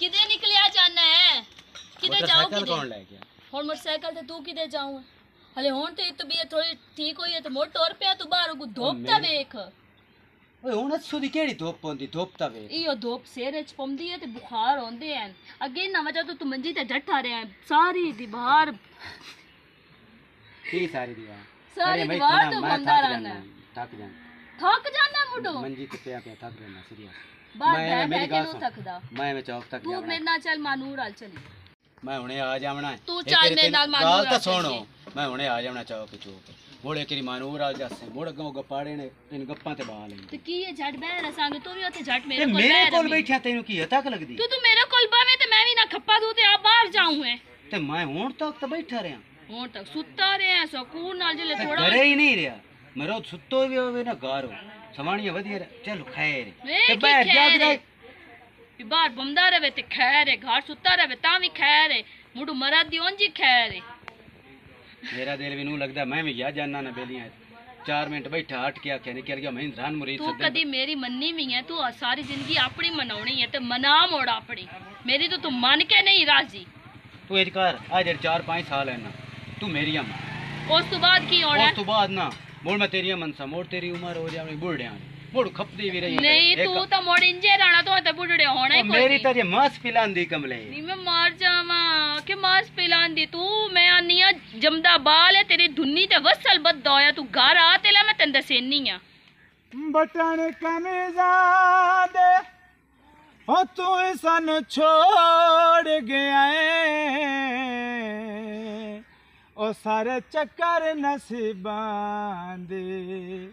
ਕਿਦੇ ਨਿਕਲਿਆ ਜਾਣਾ ਹੈ? ਕਿਦੇ ਜਾਓ ਮੋਟਰਸਾਈਕਲ ਕਿਦੇ ਕੌਣ ਲੈ ਗਿਆ ਹੁਣ ਮੋਟਰਸਾਈਕਲ ਤੇ ਤੂੰ ਕਿਦੇ ਜਾਉਂ ਹਲੇ ਹੁਣ ਤੇ ਤਬੀਅਤ ਥੋੜੀ ਠੀਕ ਹੋਈ ਹੈ ਤੇ ਮੋੜ ਟੋਰ ਪਿਆ ਤੂੰ ਬਾਹਰ ਕੋ ਧੋਪ ਤਾਂ ਵੇਖ। ਓਏ ਹੁਣ ਅਸੂ ਦੀ ਕਿਹੜੀ ਧੁੱਪ ਹੁੰਦੀ? ਧੁੱਪ ਤਾਂ ਵੇ ਇਹੋ ਧੋਪ ਸਿਰ ਚ ਪੰਦੀ ਹੈ ਤੇ ਬੁਖਾਰ ਆਉਂਦੇ ਹਨ ਅੱਗੇ ਨਾ ਵਜਾ ਤੂੰ ਮੰਜੀ ਤੇ ਡੱਠਾ ਰਿਹਾ। ਸਾਰੀ ਦੀਵਾਰ ਕੀ ਸਾਰੀ ਦੀਵਾਰ ਸਾਰੀ ਦੀਵਾਰ ਤੋਂ ਬੰਦਾ ਜਾਨਾ, ਥੱਕ ਜਾਣਾ ਥੱਕ ਜਾਣਾ ਮੁੰਡੋ? ਮੰਜੀ ਤੇ ਪਿਆ ਪਿਆ ਥੱਕ ਜਾਣਾ ਸੀਰੀਅਸ ਬਾਹਰ ਮੈਂ- ਬਹਿ ਮੇਰੀ ਬਹਿ ਕੇ ਗੱਲ ਨੂੰ ਸੁਣ। ਥੱਕਦਾ ਮੈਂ ਮੈਂ ਚੌਕ ਤੱਕ ਤੂੰ ਮੇਰੇ ਨਾਲ ਚੱਲ ਮਾਨੂਰ ਹਾਲ ਚਲੀ। ਮੈਂ ਹੁਣੇ ਆ ਜਾਵਣਾ। ਤੂੰ ਚੱਲ ਮੇਰੇ ਨਾਲ ਗੱਲ ਮਾਨੂਰ ਤਾਂ ਆ ਸੁਣੋ। ਚੱਲੀਏ। ਮੈਂ ਹੁਣੇ ਆ ਜਾਵਣਾ ਚੌਕ ਚੌਕ। ਮੋੜੇ ਕਿਰੀ ਮਾਨੂਰ ਆ ਜਾਸੇ ਮੋੜ ਅੱਗੋਂ ਗੱਪਾੜੇ ਨੇ ਇਹਨ ਗੱਪਾਂ ਤੇ ਬਾਹ ਤੇ ਲੈਂਦੇ ਕੀ ਇਹ ਝਟ ਬਹਿ ਰਹਾ ਸੰਗ? ਤੂੰ ਵੀ ਉੱਥੇ ਝਟ ਮੇਰੇ ਕੋਲ ਮੇਰੇ ਬਹਿ ਕੋਲ ਰਵੀਂ। ਬੈਠਿਆ ਤੈਨੂੰ ਕੀ ਤੱਕ ਲੱਗਦੀ? ਤੂੰ ਤੂੰ ਮੇਰੇ ਕੋਲ ਬਾਵੇਂ ਤੇ ਮੈਂ ਵੀ ਨਾ ਖੱਪਾ ਦੂੰ ਤੇ ਆ ਬਾਹਰ ਜਾਉਂ ਹੈ ਤੇ ਮੈਂ ਹੁਣ ਤੱਕ ਤਾਂ ਬੈਠਾ ਰਿਹਾ। ਹੁਣ ਤੱਕ ਸੁੱਤਾ ਰਿਹਾ ਸਕੂਨ ਨਾਲ ਜਿਲੇ ਤੇ ਥੋੜਾ ਘਰੇ ਹੀ ਨਹੀਂ ਰਿਹਾ। ਮੇਰਾ ਸੁੱਤੋ ਵੀ ਹੋਵੇ ਨਾ ਗਾਰੋ ਸਮਾਣੀਆਂ ਵਧੀਆ ਰਹਿ- ਚਲੋ ਖੈਰ ਵੇਖ ਤੇ ਕੀ ਬੈਠ ਜਾ ਖੈਰ ਕੇ ਹੈ। ਵੀ ਬਾਹਰ ਬੰਦਾ ਰਵੇ ਤੇ ਖੈਰ ਹੈ ਘਰ ਸੁੱਤਾ ਰਵੇ ਤਾਂ ਵੀ ਖੈਰ ਹੈ। ਮੁੰਡੂ ਮਰਦ ਦੀ ਉਂਝ ਹੀ ਖੈਰ ਹੈ। ਮੇਰਾ ਦਿਲ ਵੀ ਨੂੰ ਲੱਗਦਾ ਮੈਂ ਵੀ ਗਿਆ ਜਾਨਾ ਨਾ ਬੇਲੀਆਂ 4 ਮਿੰਟ ਬੈਠਾ ਹਟ ਕੇ ਆਖਿਆ ਨਿਕਲ ਗਿਆ ਮੈਂ ਇੰਦਰਾਨ ਮੁਰੀਦ ਤੂੰ ਕਦੀ ਮੇਰੀ ਮੰਨੀ ਵੀ ਹੈ ਤੂੰ ਸਾਰੀ ਜ਼ਿੰਦਗੀ ਆਪਣੀ ਮਨਾਉਣੀ ਹੈ ਤੇ ਮਨਾ ਮੋੜ ਆਪਣੀ। ਮੇਰੀ ਤਾਂ ਤੂੰ ਮੰਨ ਕੇ ਨਹੀਂ ਰਾਜ਼ੀ। ਤੂੰ ਇਹ ਕਰ ਆ ਜਿਹੜੇ 4-5 ਸਾਲ ਹੈ ਨਾ ਤੂੰ ਮੇਰੀ ਅਮ ਉਸ ਤੋਂ ਬਾਅਦ ਕੀ ਹੋਣਾ? ਉਸ ਤੋਂ ਬਾਅਦ ਨਾ। ਮੋੜ ਮੈਂ ਤੇਰੀ ਮਨਸਾ ਮੋੜ ਤੇਰੀ ਉਮਰ ਹੋ ਜਾਣੀ ਬੁੱਢਿਆਂ ਦੀ ਮੋੜ ਖਪਦੀ ਵੀ ਰਹੀ ਨਹੀਂ ਤੂੰ ਤਾਂ ਮੋੜ ਇੰਜੇ ਰਹਿਣਾ ਤੂੰ ਤੇ ਬੁੱਢੜੇ ਹੋਣਾ ਹੀ ਕੋਈ ਮੇਰੀ ਨਹੀਂ ਤਾਂ ਜੇ ਮਾਸ ਪਿਲਾਂਦੀ ਕਮਲੇ ਨੀ ਮੈਂ ਮਰ ਜਾਵਾਂ ਕਿ ਮਾਸ ਪਿਲਾਂਦੀ ਤੂੰ ਮੈਂ ਆਨੀਆਂ ਜਮਦਾ ਬਾਲ ਹੈ ਤੇਰੀ ਧੁੰਨੀ ਤੇ ਵਸਲ ਬੱਦਾ ਹੋਇਆ ਤੂੰ ਘਰ ਆ ਤੇ ਲੈ ਮੈਂ ਤੈਨੂੰ ਦੱਸੇਨੀ ਆ ਬਟਨ ਕਮੀਜ਼ਾਂ ਦੇ ਹੋ ਤੂੰ ਸਾਨੂੰ ਛੋੜ ਗਿਆ ਏ ਉਹ ਸਾਰੇ ਚੱਕਰ ਨਸੀਬਾਂ ਦੇ।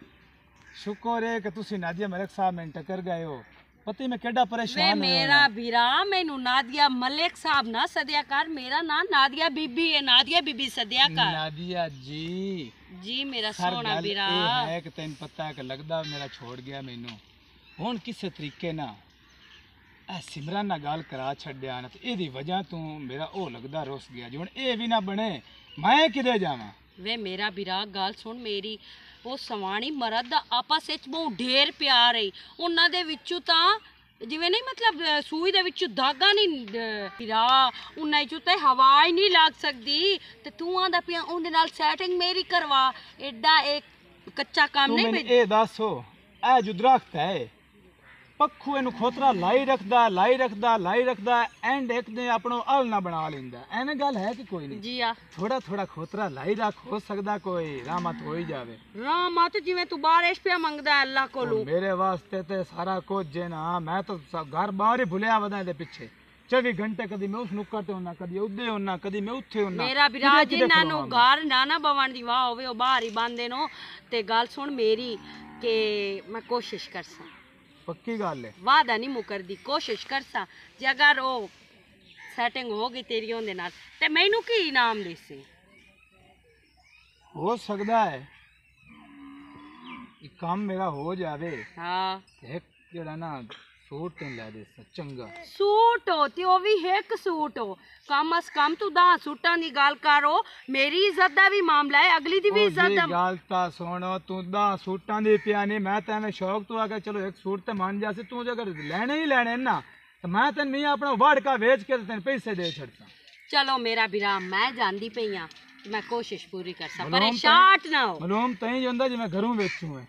ਸ਼ੁਕਰ ਹੈ ਕਿ ਤੁਸੀਂ ਨਾਦੀਆ ਮਲਕ ਸਾਹਿਬ ਮੈਨੂੰ ਟੱਕਰ ਗਏ ਹੋ। ਪਤੀ ਮੈਂ ਕਿੱਡਾ ਪਰੇਸ਼ਾਨ ਮੇਰਾ ਵੀਰਾ ਮੈਨੂੰ ਨਾਦੀਆ ਮਲਿਕ ਸਾਹਿਬ ਨਾ ਸਦਿਆ ਕਰ। ਮੇਰਾ ਨਾਂ ਨਾਦੀਆ ਬੀਬੀ ਹੈ ਨਾਦੀਆ ਬੀਬੀ ਸਦਿਆ ਕਰ। ਨਾਦੀਆ ਜੀ। ਜੀ ਮੇਰਾ ਸੋਹਣਾ ਵੀਰਾ। ਇਹ ਹੈ ਕਿ ਤੈਨੂੰ ਪਤਾ ਹੈ ਕਿ ਲੱਗਦਾ ਮੇਰਾ ਛੋੜ ਗਿਆ ਮੈਨੂੰ। ਹੁਣ ਕਿਸੇ ਤਰੀਕੇ ਨਾਲ ਇਹ ਸਿਮਰਨ ਨਾਲ ਗੱਲ ਕਰਾ ਛੱਡਿਆ ਨਾ ਤੇ ਇਹਦੀ ਵਜ੍ਹਾ ਤੋਂ ਮੇਰਾ ਉਹ ਲੱਗਦਾ ਰੁੱਸ ਗਿਆ। ਜੀ ਹੁਣ ਇਹ ਵੀ ਨਾ ਬਣੇ ਮੈਂ ਕਿਤੇ ਜਾਵਾਂ? ਵੇ ਮੇਰਾ ਵੀਰਾ ਗੱਲ ਸੁਣ ਮੇਰੀ। ਉਹ ਸਵਾਣੀ ਮਰਦ ਦਾ ਆਪਸ ਵਿੱਚ ਬਹੁਤ ਢੇਰ ਪਿਆਰ ਹੈ ਉਹਨਾਂ ਦੇ ਵਿੱਚੋਂ ਤਾਂ ਜਿਵੇਂ ਨਹੀਂ ਮਤਲਬ ਅਹ, ਸੂਈ ਦੇ ਵਿੱਚੋਂ ਧਾਗਾ ਨਹੀਂ ਅਹ, ਵੀਰਾ ਉਹਨਾਂ ਵਿੱਚੋਂ ਤਾਂ ਹਵਾ ਹੀ ਨਹੀਂ ਲੱਗ ਸਕਦੀ। ਤੇ ਤੂੰ ਆਂਦਾ ਪਿਆ ਉਹਦੇ ਨਾਲ ਸੈਟਿੰਗ ਮੇਰੀ ਕਰਵਾ। ਐਡਾ ਇੱਕ ਕੱਚਾ ਕੰਮ ਤੂੰ ਨਹੀਂ ਮੈਨੂੰ ਭੇਜ ਇਹ ਦੱਸੋ ਇਹ ਜੋ ਦਰਖਤ ਹੈ ਪੱਖੂ ਇਹਨੂੰ ਖੋਤਰਾ ਲਾਈ ਰੱਖਦਾ ਲਾਈ ਰੱਖਦਾ ਲਾਈ ਰੱਖਦਾ ਐਂਡ ਇੱਕ ਦਿਨ ਆਪਣੋ ਅਲ ਨਾ ਬਣਾ ਲੈਂਦਾ। ਐਵੇਂ ਗੱਲ ਹੈ ਕਿ ਕੋਈ ਨਹੀਂ? ਜੀ ਆ ਥੋੜਾ ਥੋੜਾ ਖੋਤਰਾ ਲਾਈ ਰੱਖ ਹੋ ਸਕਦਾ ਕੋਈ ਰਾਮਤ ਹੋ ਹੀ ਜਾਵੇ। ਰਾਮਤ ਜਿਵੇਂ ਤੂੰ ਬਾਰਿਸ਼ ਪਿਆ ਮੰਗਦਾ ਅੱਲਾ ਕੋਲੋਂ। ਮੇਰੇ ਵਾਸਤੇ ਤੇ ਸਾਰਾ ਕੁਝ ਜੇ ਨਾ ਮੈਂ ਤਾਂ ਘਰ ਬਾਹਰ ਹੀ ਭੁਲਿਆ ਵਦਾ ਇਹਦੇ ਪਿੱਛੇ। 24 ਘੰਟੇ ਕਦੀ ਮੈਂ ਉਸ ਨੁੱਕਰ ਤੇ ਹੁੰਨਾ ਕਦੀ ਉੱਦੇ ਹੁੰਨਾ ਕਦੀ ਮੈਂ ਉੱਥੇ ਹੁੰਨਾ। ਮੇਰਾ ਵਿਰਾਜ ਇਹਨਾਂ ਨੂੰ ਘਰ ਨਾ ਨਾ ਬਵਣ ਦੀ ਵਾਹ ਹੋਵੇ ਉਹ ਬਾਹਰ ਹੀ ਬੰਦੇ ਨੂੰ ਤੇ ਗੱਲ ਸੁਣ ਮੇਰੀ ਕਿ ਮੈਂ ਕੋਸ਼ਿਸ਼ ਕਰਸਾਂ। ਪੱਕੀ ਗੱਲ ਹੈ ਵਾਦਾ ਨਹੀਂ ਮੁਕਰਦੀ ਕੋਸ਼ਿਸ਼ ਕਰਸਾਂ ਜੇ ਅਗਰ ਉਹ ਸੈਟਿੰਗ ਹੋ ਗਈ ਤੇਰੀ ਉਹਦੇ ਨਾਲ ਤੇ ਮੈਨੂੰ ਕੀ ਇਨਾਮ ਦੇਸੇ? ਹੋ ਸਕਦਾ ਹੈ ਇਹ ਕੰਮ ਮੇਰਾ ਹੋ ਜਾਵੇ ਹਾਂ। ਤੇ ਇੱਕ ਜਿਹੜਾ ਨਾ ਸੂਟ ਤੇ ਲੈ ਦੇ ਚੰਗਾ। ਸੂਟ ਹੋ ਤੇ ਉਹ ਵੀ ਇੱਕ ਸੂਟ ਹੋ। ਕਮ ਅਸ ਕਮ ਤੂੰ ਦਾ ਸੂਟਾਂ ਦੀ ਗੱਲ ਕਰੋ। ਮੇਰੀ ਇੱਜ਼ਤ ਦਾ ਵੀ ਮਾਮਲਾ ਹੈ ਅਗਲੀ ਦੀ ਵੀ ਇੱਜ਼ਤ ਜੀ ਦਾ ਗੱਲ ਤਾਂ ਸੁਣ ਤੂੰ ਦਾ ਸੂਟਾਂ ਦੀ ਪਿਆ ਨਹੀਂ ਮੈਂ ਤਾਂ ਐਵੇਂ ਸ਼ੌਕ ਤੋਂ ਆ ਕੇ ਚਲੋ ਇੱਕ ਸੂਟ ਤੇ ਮੰਨ ਜਾ ਸੀ ਤੂੰ ਜੇ ਅਗਰ ਲੈਣੇ ਹੀ ਲੈਣੇ ਨਾ ਤਾਂ ਮੈਂ ਤੈਨੂੰ ਨਹੀਂ ਆਪਣਾ ਵਾੜਕਾ ਵੇਚ ਕੇ ਤੈਨੂੰ ਪੈਸੇ ਦੇ ਛੱਡਦਾ। ਚਲੋ ਮੇਰਾ ਵੀਰਾ ਮੈਂ ਜਾਂਦੀ ਪਈ ਆ। ਮੈਂ ਕੋਸ਼ਿਸ਼ ਪੂਰੀ ਕਰਸਾਂ ਤਾਂ- ਪਰੇਸ਼ਾਨ ਨਾ ਹੋ। ਮਲੂਮ ਤੈਂ ਜਾਂਦਾ ਜਿਵੇਂ ਘਰੋਂ ਵੇਚੂ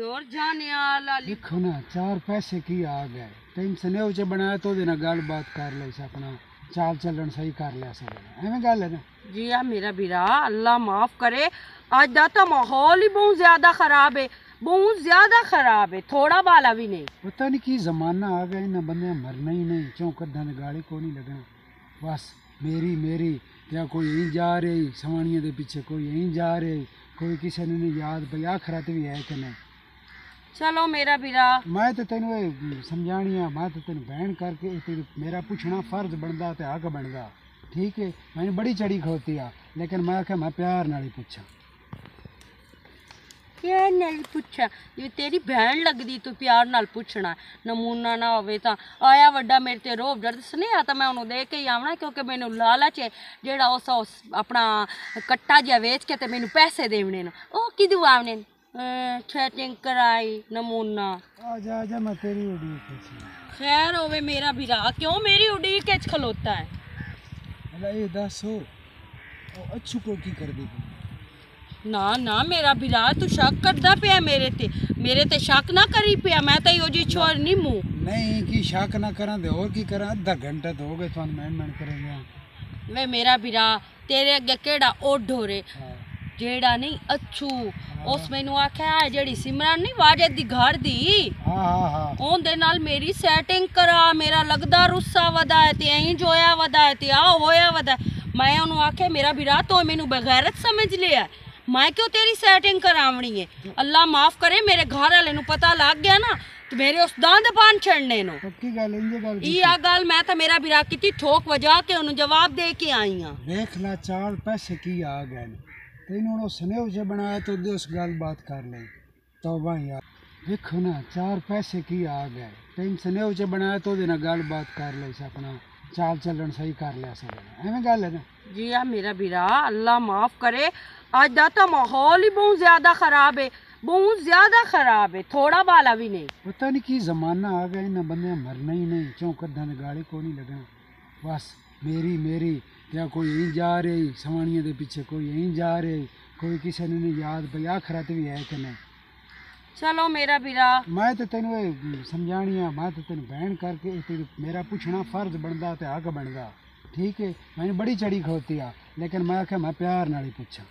तो जाने आला लिखो। ना चार पैसे की आ गए टेंशन है उसे बनाया तो देना गल बात कर ले से अपना। चाल चलन सही कर लिया सब एवं गल है ना? जी हाँ मेरा बिरा अल्लाह माफ़ करे। आज का तो माहौल ही बहुत ज़्यादा खराब है। बहुत ज़्यादा खराब है थोड़ा बाला भी नहीं। पता नहीं की जमाना आ गया ना बंदे मरना ही नहीं। चौंक धन गाड़ी को नहीं लगना बस मेरी मेरी या कोई यहीं जा रही सवानिया के पीछे कोई यहीं जा रही। कोई किसी ने याद भाई आखरत भी है कि नहीं? ਚਲੋ ਮੇਰਾ ਵੀਰਾ। ਮੈਂ ਤਾਂ ਤੈਨੂੰ ਇਹ ਸਮਝਾਣੀ ਆ ਮੈਂ ਤਾਂ ਤੈਨੂੰ ਬਹਿਣ ਕਰਕੇ ਤੈਨੂੰ ਮੇਰਾ ਪੁੱਛਣਾ ਫਰਜ਼ ਬਣਦਾ ਤੇ ਹੱਕ ਬਣਦਾ। ਠੀਕ ਹੈ ਮੈਨੂੰ ਬੜੀ ਚੜੀ ਖੋਤੀ ਆ ਲੇਕਿਨ ਮੈਂ ਆਖਿਆ ਮੈਂ ਪਿਆਰ ਨਾਲ ਹੀ ਪੁੱਛਾਂ। ਇਹ ਨਹੀਂ ਪੁੱਛਿਆ ਜੇ ਤੇਰੀ ਭੈਣ ਲੱਗਦੀ ਤੂੰ ਪਿਆਰ ਨਾਲ ਪੁੱਛਣਾ ਨਮੂਨਾ ਨਾ ਹੋਵੇ ਤਾਂ। ਆਇਆ ਵੱਡਾ ਮੇਰੇ ਤੇ ਰੋਬ ਜਰਦ ਸੁਨੇਹਾ ਤਾਂ ਮੈਂ ਉਹਨੂੰ ਦੇ ਕੇ ਹੀ ਆਵਣਾ ਕਿਉਂਕਿ ਮੈਨੂੰ ਲਾਲਚ ਹੈ ਜਿਹੜਾ ਉਸ ਉਸ ਆਪਣਾ ਕੱਟਾ ਜਿਹਾ ਵੇਚ ਕੇ ਤੇ ਮੈਨੂੰ ਪੈਸੇ ਦੇਵਣੇ ਨੇ। ਉਹ ਕਿਦੂ ਆਵਣੇ ਨੇ? सेटिंग कराई नमूना आजा आजा मैं तेरी उड़ी खींच खैर होवे मेरा भी क्यों मेरी उड़ी कैच खलोता है अरे ये दस हो अच्छू को की कर देगी ना ना मेरा भी तू शक करदा पिया मेरे ते मेरे ते शक ना करी पिया मैं तो यो जी छोर नहीं मुँह नहीं की शक ना करा दे और की करा अद्धा घंटा तो हो गए थान मैं मैं करेंगे वे मेरा भी तेरे अगे केड़ा ओढ़ ढोरे ਜਿਹੜਾ ਨਹੀਂ ਅੱਛੂ। ਉਸ ਮੈਨੂੰ ਆਖਿਆ ਹੈ ਜਿਹੜੀ ਸਿਮਰਨ ਨਹੀਂ ਵਾਜਦ ਦੀ ਘਰ ਦੀ। ਹਾਂ ਹਾਂ ਹਾਂ। ਉਹਦੇ ਨਾਲ ਮੇਰੀ ਸੈਟਿੰਗ ਕਰਾ ਮੇਰਾ ਲੱਗਦਾ ਰੁੱਸਾ ਹੈ ਤੇ ਐਂ ਜੋਇਆ ਹੈ ਤੇ ਆ ਹੋਇਆ ਹੈ। ਮੈਂ ਉਹਨੂੰ ਆਖਿਆ ਮੇਰਾ ਵੀਰਾ ਤੂੰ ਮੈਨੂੰ ਬਗੈਰਤ ਸਮਝ ਲਿਆ ਮੈਂ ਕਿਉਂ ਤੇਰੀ ਸੈਟਿੰਗ ਕਰਾਵਣੀ ਹੈ? ਅੱਲਾ ਮਾਫ ਕਰੇ ਮੇਰੇ ਘਰ ਵਾਲੇ ਨੂੰ ਪਤਾ ਲੱਗ ਗਿਆ ਨਾ ਤੇ ਮੇਰੇ ਉਸ ਦੰਦ ਪਾਣ ਛੜਨੇ ਨੂੰ। ਪੱਕੀ ਗੱਲ ਇੰਜ ਗੱਲ ਇਹ ਆ ਗੱਲ ਮੈਂ ਤਾਂ ਮੇਰਾ ਵੀਰਾ ਕੀਤੀ ਠੋਕ ਵਜਾ ਕੇ ਉਹਨੂੰ ਜਵਾਬ ਦੇ ਕੇ ਆਈ ਆ ਦੇਖ ਲੈ ਚਾਲ ਪੈਸੇ ਕੀ ਆ ਗਏ ਨੇ। इन्होंने स्नेह जो बनाया तो देश गल बात कर ले। तो भाई यार। देखो ना चार पैसे की आ गए तेन स्नेह जो बनाया तो गल बात कर ले अपना। चाल चलन सही कर लिया एवं गल है ना? जी हाँ मेरा बीरा अल्लाह माफ़ करे। अज का तो माहौल ही बहुत ज़्यादा ख़राब है। बहुत ज़्यादा ख़राब है। थोड़ा बाला भी नहीं। पता नहीं की जमाना आ गया इन्होंने बंद मरना ही नहीं। चौंकट गाली को नहीं लगना बस। मेरी मेरी या कोई यहीं जा रही सवाणियों के पीछे कोई यहीं जा रही कोई किसी ने नहीं याद भाई आखरा भी है कि नहीं चलो मेरा बिरा मैं तो तेन समझानी है मैं तो तेन बहन करके मेरा पूछना फ़र्ज़ बनता तो हक बनता ठीक है? मैंने बड़ी चढ़ी खोती आ लेकिन मैं आख्या मैं प्यार ना ही पूछा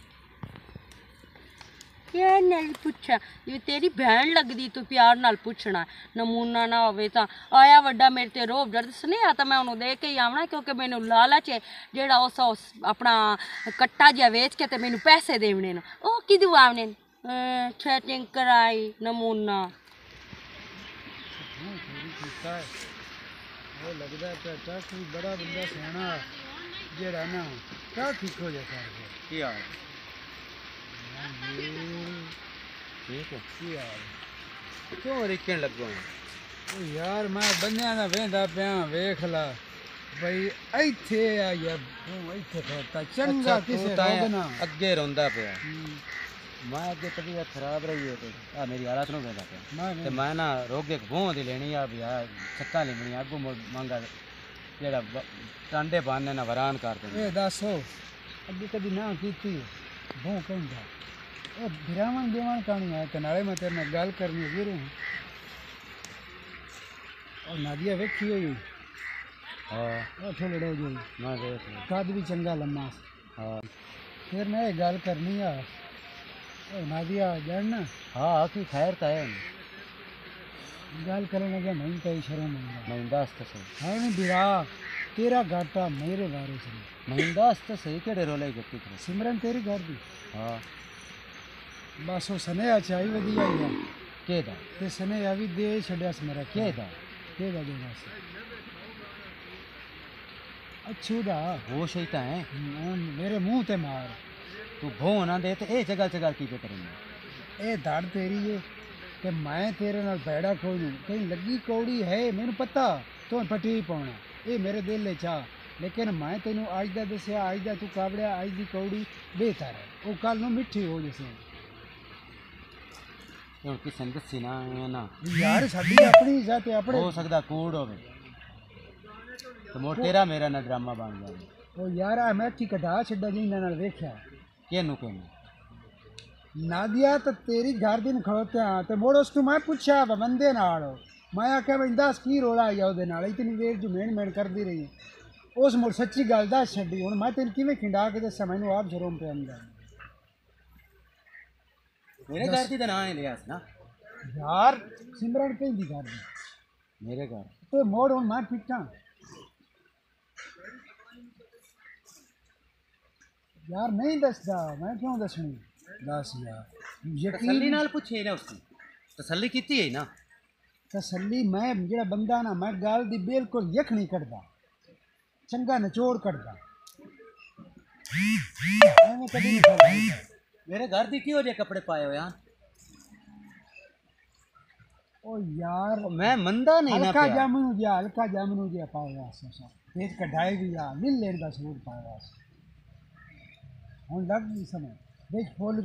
ਪਿਆਰ ਨਾਲ ਹੀ ਪੁੱਛਾਂ ਇਹ ਨਹੀਂ ਪੁੱਛਿਆ ਜੇ ਤੇਰੀ ਭੈਣ ਲੱਗਦੀ ਤੂੰ ਪਿਆਰ ਨਾਲ ਪੁੱਛਣਾ ਨਮੂਨਾ ਨਾ ਹੋਵੇ ਤਾਂ ਆਇਆ ਵੱਡਾ ਮੇਰੇ ਤੇ ਰੋਬ ਜਰਦ ਸੁਨੇਹਾ ਤਾਂ ਮੈਂ ਉਹਨੂੰ ਦੇ ਕੇ ਹੀ ਆਵਣਾ ਕਿਉਂਕਿ ਮੈਨੂੰ ਲਾਲਚ ਹੈ ਜਿਹੜਾ ਉਸ ਉਸ ਆਪਣਾ ਕੱਟਾ ਜਿਹਾ ਵੇਚ ਕੇ ਤੇ ਮੈਨੂੰ ਪੈਸੇ ਦੇਵਣੇ ਨੇ ਉਹ ਕਿਦੂ ਆਵਣੇ ਨੇ ਚੈਟਿੰਗ ਕਰਾਈ ਨਮੂਨਾ ਉਹ ਲੱਗਦਾ ਪਿਆ ਤਾਂ ਕੋਈ ਬੜਾ ਬੰਦਾ ਸਿਆਣਾ ਜਿਹੜਾ ਨਾ ਕਾ ਠੀਕ ਹੋ ਜਾ ਕਰ ਗਿਆ ਕੀ ਹਾਲ ਠੀਕ ਹੈ ਕੀ ਹਾਲ ਕਿਉਂ ਰਿਕਣ ਲੱਗੋ ਉਹ ਯਾਰ ਮੈਂ ਬੰਦਿਆਂ ਦਾ ਵੇਂਦਾ ਪਿਆ ਵੇਖ ਲਾ ਬਈ ਇੱਥੇ ਆ ਯਾ ਤੂੰ ਇੱਥੇ ਖੜਤਾ ਚੰਗਾ ਕਿਸੇ ਰੋਗ ਨਾ ਅੱਗੇ ਰੋਂਦਾ ਪਿਆ ਹੂੰ, ਮੈਂ ਅੱਗੇ ਤਬੀਅਤ ਖਰਾਬ ਰਹੀ ਹੈ ਤੇ ਆ ਮੇਰੀ ਹਾਲਤ ਨੂੰ ਵੇਂਦਾ ਪਿਆ ਮੈਂ ਤੇ ਵੇਖ- ਮੈਂ ਨਾ ਰੋਗੇ ਭੋਂ ਦੀ ਲੈਣੀ ਆ ਵੀ ਆ ਛੱਤਾਂ ਲੈਣੀ ਅੱਗੋਂ ਮੁੜ ਮੰਗਾ ਜਿਹੜਾ ਬ- ਟਾਂਡੇ ਪਾਣੇ ਨਾ ਵਰਾਨ ਕਰ ਦਿੰਦੇ ਇਹ ਦੱਸੋ ਅੱਗੇ ਕਦੀ ਨਾ ਕੀਤੀ ಭೂಕಂಡ ಬಿರಾಮಣ ಬೇमाण ಕಾಣಿ ಆಯ್ತು ನಾಳೆ ಮತ್ತೆ ನಾನು ಗಾಲ್ ಕರ್ನಿ ಗಿರು और नादिया वेखी हुई हाँ थोड़े डो जो ना कद भी चंगा लम्मा हाँ फिर मैं गल करनी है और नादिया जन हाँ आखिर खैर तो है गल करने का नहीं कहीं शर्म नहीं दस तो सही है नहीं बिरा ਨਹੀਂ ਵੀਰਾ ਤੇਰਾ ਘਾਟਾ ਮੇਰੇ ਵਾਰਿਸ ਨੇ ਮੈਂ ਦੱਸ ਤਾਂ ਸਹੀ ਕਿਹੜੇ ਰੋਲੇ ਗੱਤੀ ਕਰ ਸਿਮਰਨ ਤੇਰੀ ਘਰ ਦੀ ਹਾਂ। ਬਸ ਉਹ ਸਨੇਹਾ ਚਾਹੀ ਵਧੀਆ ਹੀ ਆ। ਕਿਹਦਾ? ਤੇ ਸਨੇਹਾ ਵੀ ਦੇ ਛੱਡਿਆ ਸੀ ਮੇਰਾ ਕਿਹਦਾ? ਕਿਹਦਾ ਦੇਣਾ ਸੀ ਅੱਛੂ ਦਾ। ਹੋਸ਼ ਹੀ ਤਾਂ ਹੈ। ਹੁਣ ਮੇਰੇ ਮੂੰਹ ਤੇ ਮਾਰ। ਤੂੰ ਭੋਂ ਨਾ ਦੇ ਤੇ ਇਹ ਜਗ੍ਹਾ ਜਗ੍ਹਾ ਕੀ ਕਰੇਂਗਾ ਇਹ ਧੜ ਤੇਰੀ ਏ ਤੇ ਮੈਂ ਤੇਰੇ ਨਾਲ ਬੈੜਾ ਕੋਈ ਨਹੀਂ ਕਹੀਂ ਲੱਗੀ ਕੌੜੀ ਹੈ ਮੈਨੂੰ ਪਤਾ ਤੂੰ ਪੱਟੀ ਪਾਉਣਾ। ਇਹ ਮੇਰੇ ਦਿਲ ਵਿੱਚ ਆ। ਲੇਕਿਨ ਮੈਂ ਤੈਨੂੰ ਅੱਜ ਦਾ ਦੱਸਿਆ ਅੱਜ ਦਾ ਤੂੰ ਕਾਬੜਿਆ ਅੱਜ ਦੀ ਕੌੜੀ ਬਿਹਤਰ ਹੈ। ਉਹ ਕੱਲ ਨੂੰ ਮਿੱਠੀ ਹੋ ਜਸੇ ਹੁਣ ਕਿਸੇ ਨੇ ਦੱਸੀ ਨਾ ਐਵੇਂ ਨਾ। ਯਾਰ ਸਾਡੀ ਆਪਣੀ ਇੱਜ਼ਤ ਹੈ ਆਪਣੇ ਹੋ ਸਕਦਾ ਕੂੜ ਹੋਵੇ। ਤੇ ਮੋੜ ਤੇਰਾ ਮੇਰਾ ਨਾ ਡਰਾਮਾ ਬਣ ਜਾਵੇ। ਉਹ ਯਾਰ ਆ ਮੈਂ ਕੀ ਕਢਾ ਛੱਡਾ ਜੀ ਇਹਨਾਂ ਨਾਲ ਵੇਖਿਆ। ਕਿਹਨੂੰ ਕਹਿੰਦੇ? ਨਾਦੀਆ ਤਾਂ ਤੇਰੀ ਘਰ ਦੀ ਨੂੰ ਖੜੋਤਿਆ ਤੇ ਮੋੜ ਉਸ ਨੂੰ ਮੈਂ ਪੁੱਛਿਆ ਬੰਦੇ ਨਾਲ। ਮੈਂ ਆਖਿਆ ਬਈ ਦੱਸ ਕੀ ਰੋਲਾ ਆਇਆ ਉਹਦੇ ਨਾਲ ਇਤਨੀ ਵੇਰ ਜੋ ਮੇਣ ਮੇਣ ਕਰਦੀ ਰਹੀ ਉਸ ਮੁੜ ਸੱਚੀ ਗੱਲ ਦੱਸ ਛੱਡੀ ਹੁਣ ਮੈਂ ਤੈਨੂੰ ਕਿਵੇਂ ਖਿੰਡਾ ਕੇ ਦੱਸਾਂ ਮੈਨੂੰ ਆਪ ਸ਼ਰਮ ਪਿਆ ਅੰਦਰ ਮੇਰੇ ਘਰ ਦੀ ਤਾਂ ਨਾਂ ਹੀ ਲਿਆ ਸੀ ਨਾ ਯਾਰ ਸਿਮਰਨ ਕਹਿੰਦੀ ਘਰ ਦੀ ਮੇਰੇ ਘਰ ਤੇ ਮੋੜ ਹੁਣ ਮੈਂ ਪਿੱਟਾਂ ਯਾਰ ਨਹੀਂ ਦੱਸਦਾ ਮੈਂ ਕਿਉਂ ਦੱਸਣੀ ਦੱਸ ਯਾਰ ਤਸੱਲੀ ਯਕੀਨ ਨਾਲ ਪੁੱਛੇ ਨਾ ਉਸਨੇ ਤਸੱਲੀ ਕੀਤੀ ਹੈ ਨਾ ਤਸੱਲੀ ਮੈਂ ਜਿਹੜਾ ਬੰਦਾ ਨਾ ਮੈਂ ਗੱਲ ਦੀ ਬਿਲਕੁਲ ਯਖ ਨਹੀਂ ਕਰਦਾ ਚੰਗਾ ਨਿਚੋੜ ਕਰਦਾ ਐਵੇਂ ਕਦੀ ਨਹੀਂ ਕਰਦਾ ਮੇਰੇ ਘਰ ਦੀ ਕਿਹੋ ਜਿਹੇ ਕੱਪੜੇ ਪਾਏ ਹੋਏ ਆ ਉਹ ਯਾਰ ਮੈਂ ਮੰਦਾ ਨਹੀਂ ਨਾ ਹਲਕਾ ਪਿਆ ਜਾਮਨੂ ਜਿਹਾ ਹਲਕਾ ਜਾਮਨੂ ਜਿਹਾ ਪਾਇਆ ਸੀ ਸਾ ਤੇਜ ਕਢਾਈ ਵੀ ਆ ਮਿਲ ਲੈਣ ਦਾ ਸੂਟ ਪਾਇਆ ਸੀ ਹੁਣ ਲੱਗ ਨਹੀਂ ਸਮਝ ਵਿੱਚ ਫੁੱਲ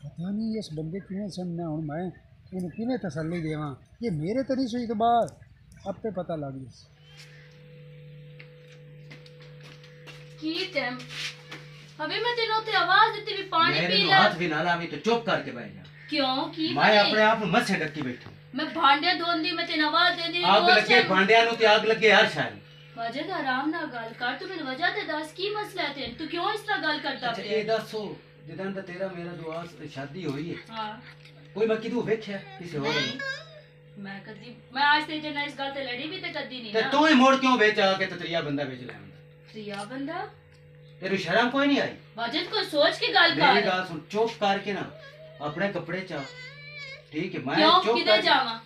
ਪਤਾ ਨਹੀਂ ਇਸ ਬੰਦੇ ਕਿਵੇਂ ਸਮਝਣਾ ਹੁਣ ਮੈਂ ਇਹਨੂੰ ਕਿਵੇਂ ਤਸੱਲੀ ਦੇਵਾਂ ਇਹ ਮੇਰੇ ਤਾਂ ਨਹੀਂ ਸੋਈ ਤੋਂ ਬਾਅਦ ਆਪੇ ਪਤਾ ਲੱਗ ਗਿਆ ਕੀ ਟੈਮ ਅਬੇ ਮੈਂ ਤੈਨੂੰ ਉੱਥੇ ਆਵਾਜ਼ ਦਿੱਤੀ ਵੀ ਪਾਣੀ ਪੀ ਲੈ ਹੱਥ ਵੀ ਨਾ ਲਾਵੀ ਤੂੰ ਚੁੱਪ ਕਰਕੇ ਬਹਿ ਜਾ ਕਿਉਂ ਕੀ ਮੈਂ ਆਪਣੇ ਆਪ ਨੂੰ ਮੱਛੇ ਡੱਕੀ ਬੈਠੀ ਮੈਂ ਭਾਂਡੇ ਧੋਂਦੀ ਮੈਂ ਤੈਨੂੰ ਆਵਾਜ਼ ਦੇਂਦੀ ਆਗ ਲੱਗੇ ਭਾਂਡਿਆਂ ਨੂੰ ਤੇ ਆਗ ਲੱਗੇ ਹਰ ਸ਼ਾਇਰ ਵਜਾ ਦਾ ਆਰਾਮ ਨਾਲ ਗੱਲ ਕਰ ਤੂੰ ਮੈਨੂੰ ਵਜਾ ਤੇ ਦੱਸ ਕੀ ਮਸਲਾ ਹੈ ਤੈਨੂੰ ਤੂੰ ਕਿਉਂ ਇਸ ਤਰ੍ਹਾਂ ਗੱਲ ਕਰਦਾ ਪਿਆ ਇਹ ਦੱਸੋ ਜਦੋਂ ਦਾ ਤੇਰਾ ਮੇਰਾ ਦੁਆ ਸ਼ਾਦੀ ਹੋਈ ਹੈ ਹਾਂ ਕੋਈ ਮੈਂ ਕਿਦੋਂ ਵੇਖਿਆ ਕਿਸੇ ਹੋਰ ਨੂੰ ਮੈਂ ਕਦੀ ਮੈਂ ਅੱਜ ਤੇ ਜਨਾ ਇਸ ਗੱਲ ਤੇ ਲੜੀ ਵੀ ਤੇ ਕਦੀ ਨਹੀਂ ਤੇ ਨਾ ਤੂੰ ਹੀ ਮੋੜ ਕਿਉਂ ਵੇਚ ਆ ਕੇ ਤਤਰੀਆ ਬੰਦਾ ਵੇਚ ਲੈ ਆਉਂਦਾ ਪ੍ਰਿਆ ਬੰਦਾ ਤੇਰੀ ਸ਼ਰਮ ਕੋਈ ਨਹੀਂ ਆਈ ਵਜੇ ਕੋਈ ਸੋਚ ਕੇ ਗੱਲ ਮੇਰੀ ਕਰ ਗੱਲ ਸੁਣ ਚੁੱਪ ਕਰਕੇ ਨਾ ਆਪਣੇ ਕੱਪੜੇ ਚ ਆ। ਠੀਕ ਹੈ ਮੈਂ ਕਿਉਂ ਚੁੱਪ ਕਿਤੇ ਕਰਕੇ ਜਾਵਾਂ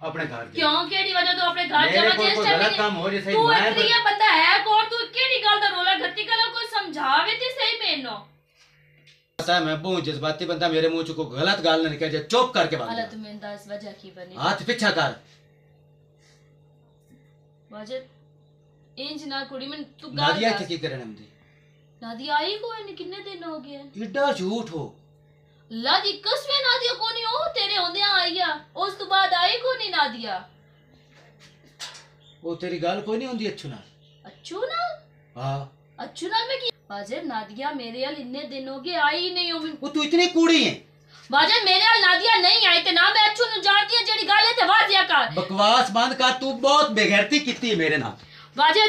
ਆਪਣੇ ਘਰ ਜਾ ਕਿਉਂ ਕਿਹੜੀ ਵਜ੍ਹਾ ਤੋਂ ਆਪਣੇ ਘਰ ਮੇਰੇ ਜਾਵਾਂ ਕੋਲ ਜਿਸ ਕੋਈ ਟਾਈਮ ਗਲਤ ਕੰਮ ਹੋ ਜੇ ਸਹੀ ਤੂੰ ਮੈਂ ਪ੍ਰਿਆ ਬੰਦਾ ਹੈ ਕੌਣ ਤੂੰ ਕਿਹੜੀ ਗੱਲ ਦਾ ਰੋਲਾ ਘੱਟੀ ਕਲਾ ਕੋਈ ਸਮਝਾਵੇ ਤੇ ਸਹੀ ਮੈਨੂੰ ऐसा मैं हूँ जज्बाती बंदा मेरे मुँह को गलत गाल ने निकल जाए चुप करके बात गलत में दस वजह की बनी। हाथ पीछा कर। वजह? इंज ना कुड़ी में तू गाल नादिया की की करण हम दी नादिया आई को है कितने दिन हो गए इड्डा झूठ हो। लादी कसम है नादिया को नहीं हो तेरे होंदे आईया उस तो बाद आई को नहीं नादिया? वो तेरी गाल कोई नहीं होंदी अच्छू ना अच्छू ना हाँ। अच्छू ना में की बाजे नादिया मेरे यार इतने दिन हो गए आई ही नहीं हो तू इतनी कूड़ी है। बाजे मेरे यार नादिया नहीं आई ते ना मैं अच्छू नु जानती है जेडी गाले ते वादिया का बकवास बंद का तू बहुत बेगैरती कीती है मेरे ना बाजे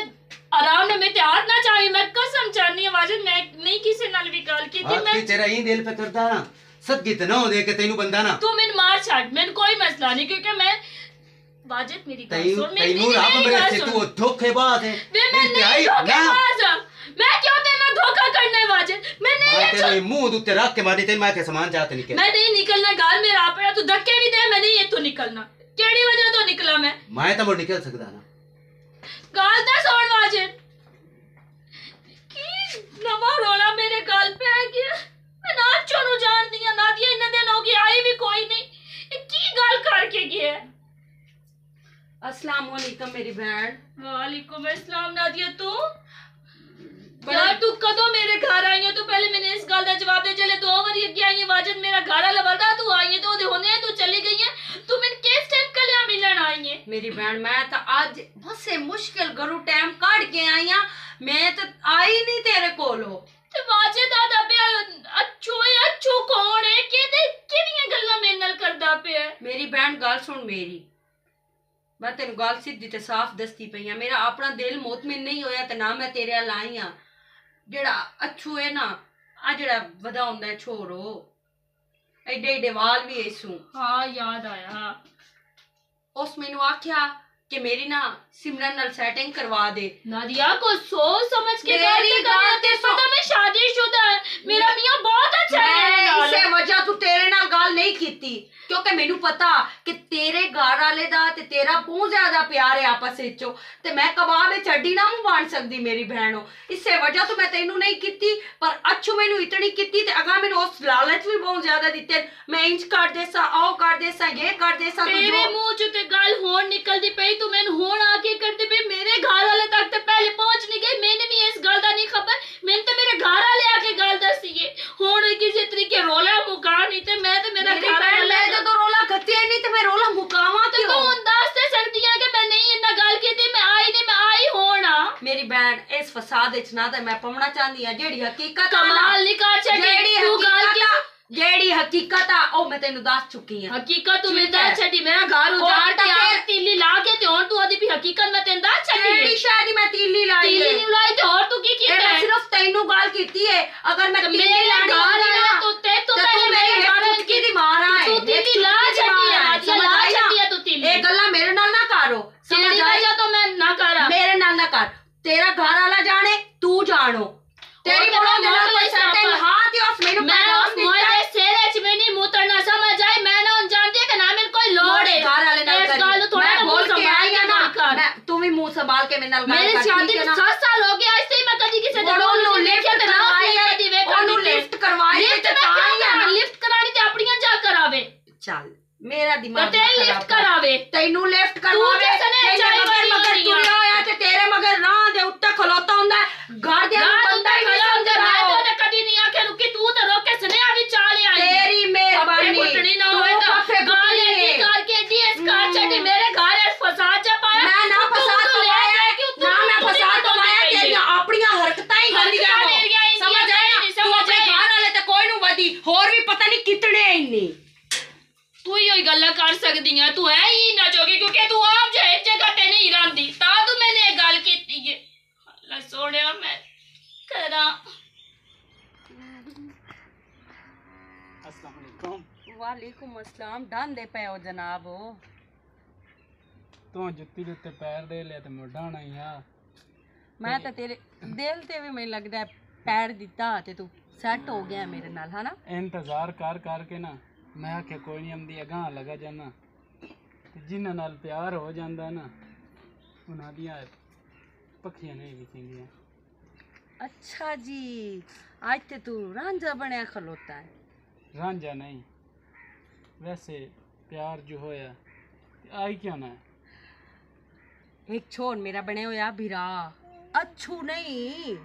आराम ने मेरे हाथ ना चाहिए मैं कसम चाहनी है बाजे मैं नहीं किसी नाल भी गल की थी मैं तेरा ही दिल पे करता ना। सब कितना हो दे के तेनू बंदा ना। तू मैन मार छाड़ मैन कोई मसला नहीं क्योंकि मैं वाजिब मेरी सुन मेरी मेरी तू धोखेबाज है। मैं मैं क्यों धोखा करने वाजे। मैं नहीं मैं तेरे मुँह दूते रख के मारी तेरी मैं के सामान जाते निकल। मैं नहीं निकलना गाल मेरा आपड़ा तू तो धक्के भी दे मैं नहीं ये तो निकलना। केड़ी वजह तो निकला मैं? मैं तो निकल सकदा ना। गाल दा सोड़ वाजे। की नवा रोला मेरे गाल पे आ गया? मैं ना चोनू जान दिया ना दिया इतने दिन हो गया आई भी कोई नहीं। की गाल करके गया अस्सलाम वालेकुम मेरी बहन। वालेकुम अस्सलाम नादिया तू? यार तू कदों मेरे घर आई है तू पहले मैंने इस गल का जवाब दे चले दो बारी अगे आई है वाजद मेरा घर वाला बलदा तू आई है तो ओदे होने तू चली गई है तू मैंने किस टाइम कलिया मिलन आई है मेरी बहन मैं तो आज बसे मुश्किल घरों टाइम काट के आई हाँ मैं तो आई नहीं तेरे कोलो ਤੇ ਵਾਜੇ ਦਾਦਾ ਪਿਆ ਅੱਛੂ ਹੈ ਅੱਛੂ ਕੌਣ ਹੈ ਕਿਹਦੇ ਕਿਹੜੀਆਂ ਗੱਲਾਂ ਮੇਰੇ ਨਾਲ ਕਰਦਾ ਪਿਆ ਹੈ? ਮੇਰੀ ਭੈਣ ਗੱਲ ਸੁਣ ਮੇਰੀ ਮੈਂ ਤੈਨੂੰ ਗੱਲ ਸਿੱਧੀ ਤੇ ਸਾਫ਼ ਦੱਸਦੀ ਪਈ ਆ ਮੇਰਾ ਆਪਣਾ ਦਿਲ ਮੋਤਮਿਨ ਨਹੀਂ ਹੋਇਆ ਤੇ ਨਾ ਮੈਂ ਤੇਰੇ ਨਾਲ ਆਈ ਆ ਜਿਹੜਾ ਅੱਛੂ ਹੈ ਨਾ ਆ ਜਿਹੜਾ ਵਦਾ ਹੁੰਦਾ ਹੈ ਛੋੜੋ ਐਡੇ ਐਡੇ ਵਾਲ ਵੀ ਐਸੂ ਹਾਂ ਯਾਦ ਆਇਆ। ਉਸ ਮੈਨੂੰ ਆਖਿਆ ਕਿ ਮੇਰੀ ਨਾ ਸਿਮਰਨ ਨਾਲ ਸੈਟਿੰਗ ਕਰਵਾ ਦੇ नादिया को सोच समझ के मेरी गाली बात करना तो तेरे सुन। पता मैं शादीशुदा है मेरा मियां बहुत अच्छा है मेरे ਮੈਂ नाल। ਇਸੇ ਵਜ੍ਹਾ ਤੋਂ ਤੇਰੇ ਨਾਲ ਗੱਲ ਨਹੀਂ ਕੀਤੀ ਕਿਉਂਕਿ ਮੈਨੂੰ ਪਤਾ ਕਿ ਤੇਰੇ ਘਰ ਵਾਲੇ ਦਾ ਤੇ ਤੇਰਾ ਬਹੁਤ ਜ਼ਿਆਦਾ ਪਿਆਰ ਹੈ ਆਪਸ ਵਿੱਚੋਂ ਤੇ ਮੈਂ ਕਬਾਬ ਵਿੱਚ ਹੱਡੀ ਨਾ ਮੂੰਹ ਬਣ ਸਕਦੀ ਮੇਰੀ ਭੈਣੋ ਇਸੇ ਵਜ੍ਹਾ ਤੋਂ ਮੈਂ ਤੈਨੂੰ ਨਹੀਂ ਕੀਤੀ ਪਰ ਅੱਛੂ ਮੈਨੂੰ ਇਤਨੀ ਕੀਤੀ ਤੇ ਅਗਾ ਮੈਨੂੰ ਉਸ ਲਾਲਚ ਵੀ ਬਹੁਤ ਜ਼ਿਆਦਾ ਦਿੱਤੇ ਮੈਂ ਇੰਜ ਕਰ ਦੇਸਾਂ ਆਓ ਕਰ ਦੇਸਾਂ ਇਹ ਕਰ ਦੇਸਾਂ ਤੂੰ तेरे ਜੋ- मुंह च ते गल होन ਤੂੰ ਮੈਨੂੰ ਹੁਣ ਆ ਕੇ ਕਰਦੇ ਪਈ ਮੇਰੇ ਘਰ ਵਾਲੇ ਤੱਕ ਤੇ ਪਹਿਲੇ ਪਹੁੰਚ ਨਹੀਂ ਗਏ। ਮੈਨੂੰ ਵੀ ਇਸ ਗੱਲ ਦਾ ਨਹੀਂ ਖਬਰ। ਮੈਨੂੰ ਤੇ ਮੇਰੇ ਘਰ ਵਾਲੇ ਆ ਕੇ ਗੱਲ ਦੱਸੀਏ। ਹੁਣ ਕਿਸੇ ਤਰੀਕੇ ਰੋਲਾ ਮੁਕਾ ਨਹੀਂ ਤੇ ਮੈਂ ਤੇ ਮੇਰਾ ਘਰ ਵਾਲਾ ਮੈਂ ਜਦੋਂ ਰੋਲਾ ਕੱਤਿਆ ਨਹੀਂ ਤੇ ਮੈਂ ਰੋਲਾ ਮੁਕਾਵਾਂ ਤੇ ਤੂੰ ਹੁਣ ਦੱਸ ਤੇ ਸਕਦੀ ਆ ਕਿ ਮੈਂ ਨਹੀਂ ਇੰਨਾ ਗੱਲ ਕੀਤੀ ਮੈਂ ਆਈ ਨਹੀਂ ਮੈਂ ਆਈ ਹੋਣਾ ਮੇਰੀ ਭੈਣ ਇਸ ਫਸਾਦ ਵਿੱਚ ਨਾ ਤੇ ਮੈਂ ਪਵਣਾ ਚਾਹੁੰਦੀ ਆ। ਜਿਹੜੀ ਹਕੀਕਤ ਕਮਾਲ ਨਹੀਂ ਕਰ ਛੱਡੀ। ਤੂੰ ਗੱਲ ਕੀ ਜਿਹੜੀ ਹਕੀਕਤ ਆ ਉਹ ਮੈਂ ਤੈਨੂੰ ਦੱਸ ਚੁੱਕੀ ਆ। ਹਕੀਕਤ ਤੂੰ ਮੈਨੂੰ ਹੈ। ਦੱਸ ਛੱਡੀ ਮੇਰਾ ਘਰ ਉਜਾੜ ਤੇ ਆ ਤੀਲੀ ਲਾ ਕੇ ਤੇ ਹੁਣ ਤੂੰ ਉਹਦੀ ਵੀ ਹਕੀਕਤ ਮੈਂ ਤੈਨੂੰ ਦੱਸ ਛੱਡੀ ਕਿਹੜੀ ਹੈ। ਸ਼ਾਇਦ ਹੀ ਮੈਂ ਤੀਲੀ ਲਾਈ ਤੀਲੀ ਹੈ? ਨਹੀਂ ਲਾਈ ਤੇ ਹੋਰ ਤੂੰ ਕੀ ਕੀਤਾ ਮੈਂ ਹੈ? ਸਿਰਫ ਤੈਨੂੰ ਗੱਲ ਕੀਤੀ ਹੈ ਅਗਰ ਮੈਂ ਤੀਲੀ ਲਾਣੀ ਹੁੰਦੀ ਨਾ ਤੂੰ ਤੇ ਤੂੰ ਪਹਿਲੇ ਮੇਰੇ ਘਰ ਚੁਟਕੀ ਦੀ ਮਾਰ ਆ ਤੂੰ ਤੀਲੀ ਲਾ ਛੱਡੀ ਹੈ ਨਾਦੀਆ ਲਾ ਛੱਡੀ ਹੈ ਤੂੰ ਤੀਲੀ। ਇਹ ਗੱਲਾਂ ਮੇਰੇ ਨਾਲ ਨਾ ਕਰੋ। ਸਮਝ ਆਈ? ਵਜ੍ਹਾ ਤੋਂ ਮੈਂ ਨਾ ਕਰਾਂ ਮੇਰੇ ਨਾਲ ਨਾ ਕਰ। ਤੇਰਾ ਘਰ ਵਾਲਾ ਜਾਣੇ ਤੂੰ ਜਾਣੋ। ਤੇਰੀ ਬੜੋ ਮੈਂ ਨਾਲ ਕੋਈ ਸੈਟਿੰਗ। ਹਾਂ? ਤੇ ਉਸ ਮੈਨੂੰ संभाल के मैंने मेरे शादी में सात साल हो गया इससे मैं कभी किसी जगह तो नो लिफ्ट करवाई है। दिवे कानू लिफ्ट करवाई है तो ताई है लिफ्ट करानी ते अपनियाँ जा करावे। चल मेरा दिमाग तो ते लिफ्ट करावे। तैनू लिफ्ट करवावे। तो मगर मगर तू ना होया ते तेरे मगर राह दे उत्ते खलोता हुंदा घर दे बंदा ही ਗੱਲਾਂ ਕਰ ਸਕਦੀ ਆ ਤੂੰ ਹੈ ਹੀ ਨਾ ਜੋਗੀ ਕਿਉਂਕਿ ਤੂੰ ਆਪ ਜੇ ਇੱਕ ਜਗ੍ਹਾ ਤੇ ਨਹੀਂ ਰਹਿੰਦੀ ਤਾਂ ਤੂੰ ਮੈਨੇ ਇਹ ਗੱਲ ਕੀਤੀ ਏ ਅੱਲਾ ਸੋਹਣਿਆ ਮੈਂ ਕਰਾਂ ਅਸਲਾਮ ਅਲੈਕੁਮ ਵਾਲੇਕੁਮ ਅਸਲਾਮ ਡਾਂਦੇ ਪਏ ਹੋ ਜਨਾਬ ਉਹ ਤੂੰ ਜੁੱਤੀ ਦੇ ਉੱਤੇ ਪੈਰ ਦੇ ਲਿਆ ਤੇ ਮੋਢਾ ਨਹੀਂ ਆ ਮੈਂ ਤਾਂ ਤੇਰੇ ਦਿਲ ਤੇ ਵੀ ਮੈਨੂੰ ਲੱਗਦਾ ਹੈ ਪੈਰ ਦਿੱਤਾ ਤੇ ਤੂੰ ਸੈੱਟ ਹੋ ਗਿਆ ਮੇਰੇ ਨਾਲ ਹਨਾ ਇੰਤਜ਼ਾਰ ਕਰ ਕਰਕੇ ਨਾ ਮੈਂ ਆਖਿਆ ਕੋਈ ਨਹੀਂ ਆਮਦੀ ਅਗਾਂ ਲਗਾ ਜਾਣਾ ਤੇ ਜਿਨ੍ਹਾਂ ਨਾਲ ਪਿਆਰ ਹੋ ਜਾਂਦਾ ਨਾ ਉਹਨਾਂ ਦੀਆਂ ਪੱਖੀਆਂ ਨਹੀਂ ਵਿਚੀਆਂ ਅੱਛਾ ਜੀ ਅੱਜ ਤੇ ਤੂੰ ਰਾਂਝਾ ਬਣਿਆ ਖਲੋਤਾ ਹੈ ਰਾਂਝਾ ਨਹੀਂ ਵੈਸੇ ਪਿਆਰ ਜੋ ਹੋਇਆ ਤੇ ਆਈ ਕਿਉਂ ਨਾ ਇੱਕ ਛੋੜ ਮੇਰਾ ਬਣਿਆ ਹੋਇਆ ਵੀਰਾ ਅੱਛੂ ਨਹੀਂ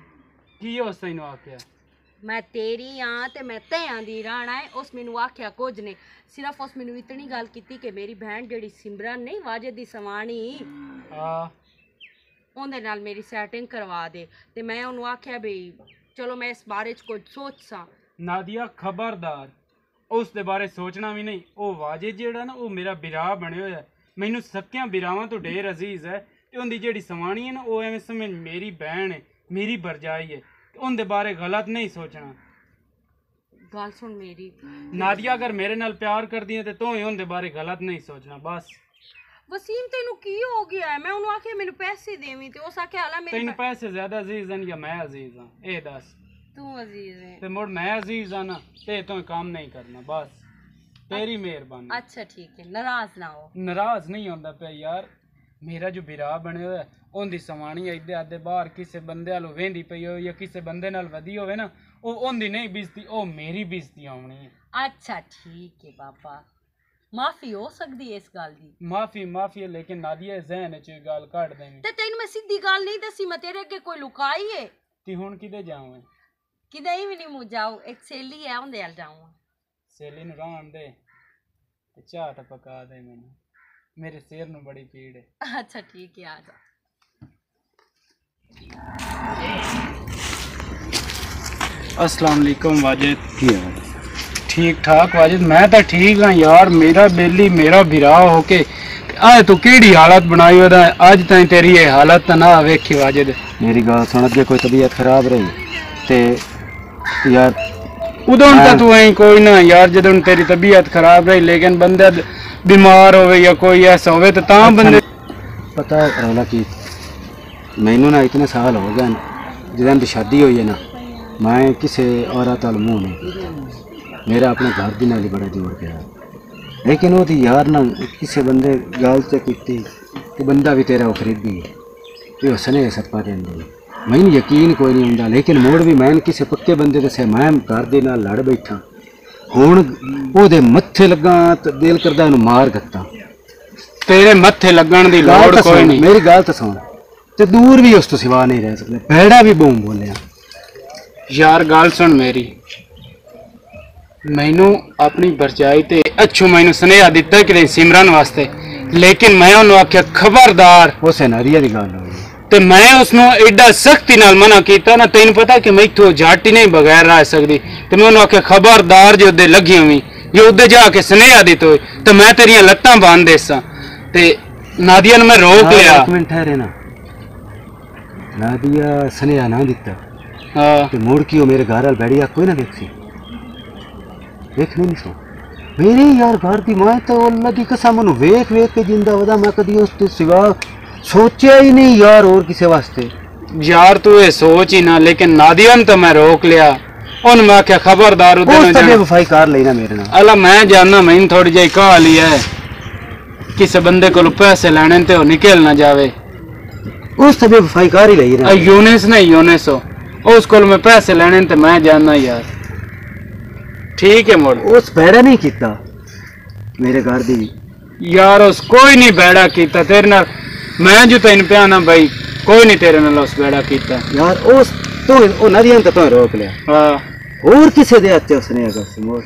ਕੀ ਉਸ ਤੈਨੂੰ ਆਖਿਆ ਮੈਂ ਤੇਰੀ ਆ ਤੇ ਮੈਂ ਤੇਆਂ ਦੀ ਰਾਣਾ ਹੈ ਉਸ ਮੈਨੂੰ ਆਖਿਆ ਕੁਝ ਨਹੀਂ। ਸਿਰਫ ਉਸ ਮੈਨੂੰ ਇਤਨੀ ਗੱਲ ਕੀਤੀ ਕਿ ਮੇਰੀ ਭੈਣ ਜਿਹੜੀ ਸਿਮਰਨ ਨਹੀਂ ਵਾਜਦ ਦੀ ਸਵਾਣੀ ਆ ਉਹਦੇ ਨਾਲ ਮੇਰੀ ਸੈਟਿੰਗ ਕਰਵਾ ਦੇ। ਤੇ ਮੈਂ ਉਹਨੂੰ ਆਖਿਆ ਵੀ ਚਲੋ ਮੈਂ ਇਸ ਬਾਰੇ ਚ ਕੁਝ ਸੋਚ ਸਾਂ। ਨਾਦੀਆ ਖਬਰਦਾਰ ਉਸ ਦੇ ਬਾਰੇ ਸੋਚਣਾ ਵੀ ਨਹੀਂ। ਉਹ ਵਾਜਿਦ ਜਿਹੜਾ ਨਾ ਉਹ ਮੇਰਾ ਬਿਰਾ ਬਣਿਆ ਹੋਇਆ। ਮੈਨੂੰ ਸਕਿਆਂ ਬਿਰਾਵਾਂ ਤੋਂ ਢੇਰ ਅਜ਼ੀਜ਼ ਹੈ ਤੇ ਉਹਦੀ ਜਿਹੜੀ ਸਵਾਣੀ ਹੈ ਨਾ ਉਹ ਐਵੇਂ ਸਮਝ ਮੇਰੀ ਭੈਣ ਹੈ ਮੇਰੀ ਬਰਜਾਈ ਹੈ। ਉਹਦੇ ਬਾਰੇ ਗਲਤ ਨਹੀਂ ਸੋਚਣਾ। ਗੱਲ ਸੁਣ ਮੇਰੀ। ਨਾਦੀਆ ਅਗਰ ਮੇਰੇ ਨਾਲ ਪਿਆਰ ਕਰਦੀ ਹੈ ਤੇ ਤੂੰ ਹੀ ਉਹਦੇ ਬਾਰੇ ਗਲਤ ਨਹੀਂ ਸੋਚਣਾ ਬਸ। ਵਸੀਮ ਤੈਨੂੰ ਕੀ ਹੋ ਗਿਆ? ਹੈ? ਮੈਂ ਉਹਨੂੰ ਆਖਿਆ ਮੈਨੂੰ ਪੈਸੇ ਦੇਵੀਂ ਤੇ ਉਸ ਆਖਿਆ ਹਲਾ ਮੇਰੀ ਤੈਨੂੰ ਪੈਸੇ ਜ਼ਿਆਦਾ ਅਜ਼ੀਜ਼ ਹਨ ਜਾਂ ਮੈਂ ਅਜ਼ੀਜ਼ ਹਾਂ? ਇਹ ਦੱਸ। ਤੂੰ ਅਜ਼ੀਜ਼ ਹੈ। ਤੇ ਮੁੜ ਮੈਂ ਅਜ਼ੀਜ਼ ਹਾਂ ਨਾ ਤੇ ਤੂੰ ਕੰਮ ਨਹੀਂ ਕਰਨਾ ਬਸ। ਤੇਰੀ ਮਿਹਰਬਾਨੀ। ਅੱਛਾ ਠੀਕ ਹੈ। ਨਾਰਾਜ਼ ਨਾ ਹੋ। ਨਾਰਾਜ਼ ਨਹੀਂ ਹੁੰਦਾ ਪਿਆ ਯਾਰ। ਮੇਰਾ ਜੋ ਬਿਰਾ ਬਣਿਆ ਹੋਇਆ ਉਹਦੀ ਸਵਾਣੀ ਇੱਦੇ ਆਦੇ ਬਾਹਰ ਕਿਸੇ ਬੰਦੇ ਵੱਲੋਂ ਵੇਂਦੀ ਪਈ ਹੋਵੇ ਜਾਂ ਕਿਸੇ ਬੰਦੇ ਨਾਲ ਵਧੀ ਹੋਵੇ ਨਾ ਉਹ ਉਹਦੀ ਨਹੀਂ ਬਿਜਤੀ ਉਹ ਮੇਰੀ ਬਿਜਤੀ ਆਉਣੀ ਹੈ ਅੱਛਾ ਠੀਕ ਹੈ ਬਾਬਾ। ਮਾਫੀ ਹੋ ਸਕਦੀ ਹੈ ਇਸ ਗੱਲ ਦੀ। ਮਾਫੀ ਮਾਫੀ ਹੈ ਲੇਕਿਨ ਨਾਦੀਆ ਜ਼ਹਿਨ ਚ ਇਹ ਗੱਲ ਕੱਢ ਦੇਣੀ। ਤੇ ਤੈਨੂੰ ਮੈਂ ਸਿੱਧੀ ਗੱਲ ਨਹੀਂ ਦੱਸੀ ਮੈਂ ਤੇਰੇ ਅੱਗੇ ਕੋਈ ਲੁਕਾਈ ਏ? ਤੇ ਹੁਣ ਕਿਤੇ ਜਾਵਾਂ? ਕਿਤੇ ਵੀ ਨਹੀਂ ਮੁ ਜਾਓ ਇੱਕ ਸੇਲੀ ਹੈ ਉਹਦੇ ਨਾਲ ਜਾਊਂ ਸੇਲੀ ਨੂੰ ਰਾਣ ਦੇ ਤੇ ਚਾਹ ਤਾਂ ਪਕਾ ਦੇ ਮੈਨੂੰ। ਮੇਰੇ ਸਿਰ ਨੂੰ ਬੜੀ ਪੀੜ ਹੈ ਅੱਛਾ ਠੀਕ ਹੈ ਆ ਜਾ। असलम वाजिद। ठीक ठाक वाजिद मैं तो ठीक हाँ यार मेरा बेली मेरा बिरा होके अज तू केड़ी हालत बनाई ओदा अज ताई तेरी ये हालत तो ना वेखी वाजिद। मेरी गल सुन अगे कोई तबीयत खराब रही ते यार उदों तो तू आई कोई ना यार जदों तेरी तबीयत खराब रही लेकिन बंदा बीमार हो या कोई ऐसा होवे तो अच्छा, पता है की ਮੈਨੂੰ ਨਾ ਇਤਨੇ ਸਾਲ ਹੋ ਗਏ ਜਦੋਂ ਦੀ ਸ਼ਾਦੀ ਹੋਈ ਹੈ ਨਾ ਮੈਂ ਕਿਸੇ ਔਰਤ ਨਾਲ ਮੂੰਹ ਨਹੀਂ ਕੀਤਾ। ਮੇਰਾ ਆਪਣੇ ਘਰ ਦੀ ਨਾਲ ਹੀ ਬੜਾ ਜੋੜ ਪਿਆ। ਲੇਕਿਨ ਉਹਦੀ ਯਾਰ ਨਾਲ ਕਿਸੇ ਬੰਦੇ ਗੱਲ ਤੇ ਕੀਤੀ ਕਿ ਬੰਦਾ ਵੀ ਤੇਰਾ ਉਹ ਖਰੀਦੀ ਇਹ ਹਸਨੇ ਦੇ ਅੰਦਰ ਮੈਨੂੰ ਯਕੀਨ ਕੋਈ ਨਹੀਂ ਹੁੰਦਾ ਲੇਕਿਨ ਮੋੜ ਵੀ ਮੈਂ ਕਿਸੇ ਪੱਕੇ ਬੰਦੇ ਦੇ ਮੈਂ ਘਰ ਦੇ ਨਾਲ ਲੜ ਬੈਠਾ। ਹੁਣ ਉਹਦੇ ਮੱਥੇ ਲੱਗਾ ਤੇ ਦਿਲ ਕਰਦਾ ਉਹਨੂੰ ਮਾਰ ਦਿੱਤਾ। ਤੇਰੇ ਮੱਥੇ ਲੱਗਣ ਦੀ ਲੋੜ ਕੋਈ ਨਹੀਂ। ਮੇਰੀ ਗੱਲ ਤਾਂ ਸੁਣ। ਤੇ ਦੂਰ ਵੀ ਉਸ ਤੋਂ ਸਿਵਾ ਨਹੀਂ ਰਹਿ ਸਕਦੇ। ਭੈੜਾ ਵੀ ਬੋਮ ਬੋਲਿਆ। ਯਾਰ ਗੱਲ ਸੁਣ ਮੇਰੀ। ਮੈਨੂੰ ਆਪਣੀ ਵਰਜਾਈ ਤੇ ਅੱਛੂ ਮੈਨੂੰ ਸੁਨੇਹਾ ਦਿੱਤਾ ਕਿ ਨਹੀਂ ਸਿਮਰਨ ਵਾਸਤੇ। ਲੇਕਿਨ ਮੈਂ ਉਹਨੂੰ ਆਖਿਆ ਖਬਰਦਾਰ। ਉਸੇ ਨਾਰੀਆ ਦੀ ਗੱਲ ਹੋਈ ਤੇ ਮੈਂ ਉਸ ਨੂੰ ਐਡਾ ਸਖਤੀ ਨਾਲ ਮਨਾ ਕੀਤਾ ਨਾ ਤੈਨੂੰ ਪਤਾ ਕਿ ਮੈਥੋਂ ਝਾਟੀ ਨਹੀਂ ਬਗੈਰ ਰਹਿ ਸਕਦੀ। ਤੇ ਮੈਂ ਉਹਨੂੰ ਆਖਿਆ ਖਬਰਦਾਰ ਜੇ ਉਹਦੇ ਲੱਗੀ ਹੋਵੀਂ ਜੇ ਉਹਦੇ ਜਾ ਕੇ ਸੁਨੇਹਾ ਦਿੱਤਾ ਤੇ ਮੈਂ ਤੇਰੀਆਂ ਲੱਤਾਂ ਬੰਨ ਦੇਸਾਂ। ਤੇ ਨਾਦੀਆ ਨੂੰ ਮੈਂ ਰੋਕ ਲਿਆ। ਇੱਕ ਮਿੰਟ ਠਹਿਰੇ ਨਾ। ਨਾਦੀਆ ਸੁਨੇਹਾ ਨਾ ਦਿੱਤਾ। ਹਾਂ। ਤੇ ਮੁੜ ਕੇ ਉਹ ਮੇਰੇ ਘਰ ਵਾਲ ਬੈੜੀਆ ਕੋਈ ਨਾ ਵੇਖੀ। ਵੇਖ ਨਹੀਂ ਸੋ। ਮੇਰੇ ਯਾਰ ਘਰ ਦੀ ਮਾਂ ਤਾਂ ਅੱਲਾ ਦੀ ਕਸਮ ਨੂੰ ਵੇਖ ਵੇਖ ਕੇ ਜਿੰਦਾ ਵਦਾ ਮੈਂ ਕਦੀ ਉਸ ਤੋਂ ਸਿਵਾ ਸੋਚਿਆ ਹੀ ਨਹੀਂ ਯਾਰ ਹੋਰ ਕਿਸੇ ਵਾਸਤੇ। ਯਾਰ ਤੂੰ ਇਹ ਸੋਚ ਹੀ ਨਾ ਲੇਕਿਨ ਨਾਦੀਆ ਨੂੰ ਤਾਂ ਮੈਂ ਰੋਕ ਲਿਆ। ਉਹਨੂੰ ਮੈਂ ਆਖਿਆ ਖਬਰਦਾਰ ਉਹਦੇ ਨਾਲ ਜਾਣਾ। ਵਫਾਈ ਕਰ ਲਈ ਨਾ ਮੇਰੇ ਨਾਲ। ਅਲਾ ਮੈਂ ਜਾਣਾ ਮੈਨੂੰ ਥੋੜੀ ਜਿਹੀ ਕਾਹ ਲਈ ਹੈ। ਕਿਸੇ ਬੰਦੇ ਕੋਲ ਪੈਸੇ ਲੈਣੇ ਨੇ ਤੇ ਉਹ ਨਿਕਲ ਨਾ ਜਾਵੇ। उस तभी वफाई वफाईकार ही लगी रहा। यूनिस नहीं यूनिस हो। उस कोल मैं पैसे लेने तो मैं जाना यार। ठीक है मोड़। उस बैड़ा नहीं किया मेरे घर दी। यार उस कोई नहीं बैड़ा किया तेरे ना मैं जो तेन पिया ना भाई कोई नहीं तेरे ना उस बैड़ा किया यार उस तो उन्होंने दिया तो तुम्हें रोक लिया हाँ। और किसे दे आते उसने अगर समोर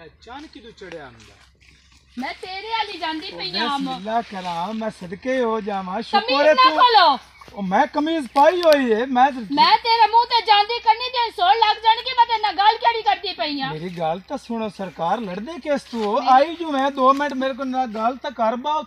अचानक ही तो आंदा ਮੈਂ ਤੇਰੇ ਵਾਲੀ ਜਾਂਦੀ ਪਈ ਆ ਆਮ। ਬਿਸਮਿਲ੍ਲਾ ਕਰਾਂ ਮੈਂ ਸਦਕੇ ਹੋ ਜਾਵਾਂ ਸ਼ੁਕਰ ਕਮੀਜ਼ ਹੈ ਨਾ ਤੂੰ ਖੋਲੋ। ਉਹ ਮੈਂ ਕਮੀਜ਼ ਪਾਈ ਹੋਈ ਹੈ ਮੈਂ ਤਾਂ- ਮੈਂ ਤੇਰੇ ਮੂੰਹ ਤੇ ਜਾਂਦੀ ਕਰਨੀ ਤੇ ਲੱਗ ਜਾਣਗੇ ਮੈਂ ਤੇਰੇ ਨਾਲ ਗੱਲ ਕਿਹੜੀ ਕਰ ਆ? ਮੇਰੀ ਗੱਲ ਤਾਂ ਸੁਣੋ ਸਰਕਾਰ ਲੜਦੇ ਕਿਸ ਤੂੰ? ਆਈ ਜੂ ਮੈਂ 2 ਮਿੰਟ ਮੇਰੇ ਕੋਲ ਨਾ ਗੱਲ ਤਾਂ ਕਰ ਬਾਓ